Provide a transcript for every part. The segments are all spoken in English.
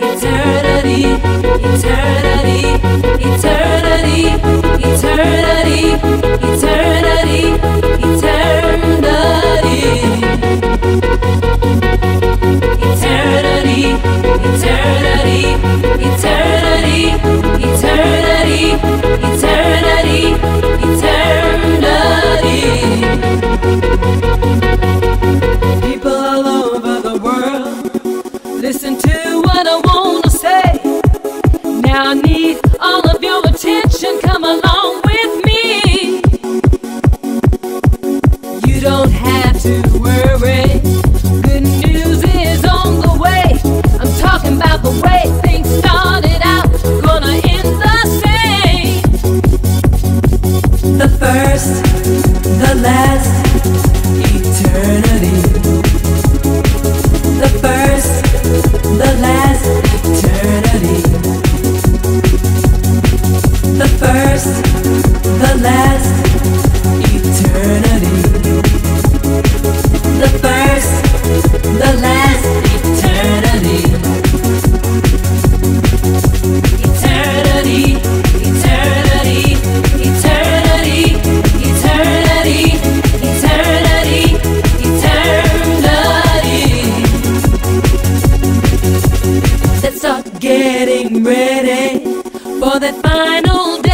eternity, eternity, eternity, eternity. You don't have to worry. Good news is on the way. I'm talking about the way. getting ready for that final day.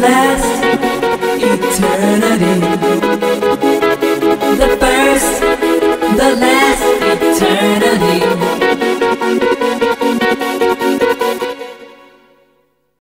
man.